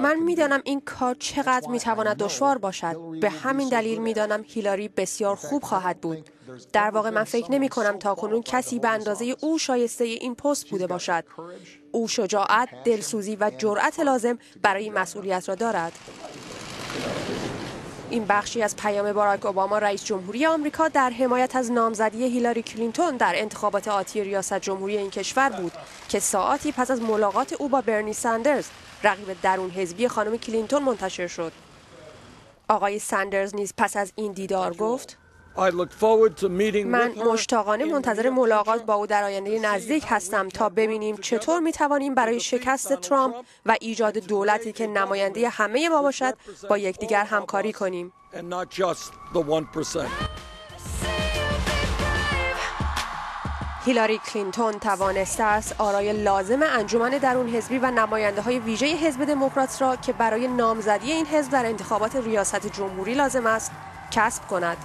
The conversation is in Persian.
من می‌دانم این کار چقدر می‌تواند دشوار باشد. به همین دلیل می‌دانم هیلاری بسیار خوب خواهد بود. در واقع من فکر نمی کنم تا کنون کسی به اندازه او شایسته این پست بوده باشد. او شجاعت، دلسوزی و جرأت لازم برای مسئولیت را دارد. این بخشی از پیام باراک اوباما رئیس جمهوری آمریکا در حمایت از نامزدی هیلاری کلینتون در انتخابات آتی ریاست جمهوری این کشور بود که ساعتی پس از ملاقات او با برنی ساندرز رقیب درون حزبی خانم کلینتون منتشر شد. آقای ساندرز نیز پس از این دیدار گفت من مشتاقانه منتظر ملاقات با او در آینده نزدیک هستم تا ببینیم چطور می توانیم برای شکست ترامپ و ایجاد دولتی که نماینده همه ما باشد با یکدیگر همکاری کنیم. هیلاری کلینتون توانسته است آرای لازم انجمن درون حزبی و نماینده های ویژه حزب دموکرات را که برای نامزدی این حزب در انتخابات ریاست جمهوری لازم است کسب کند.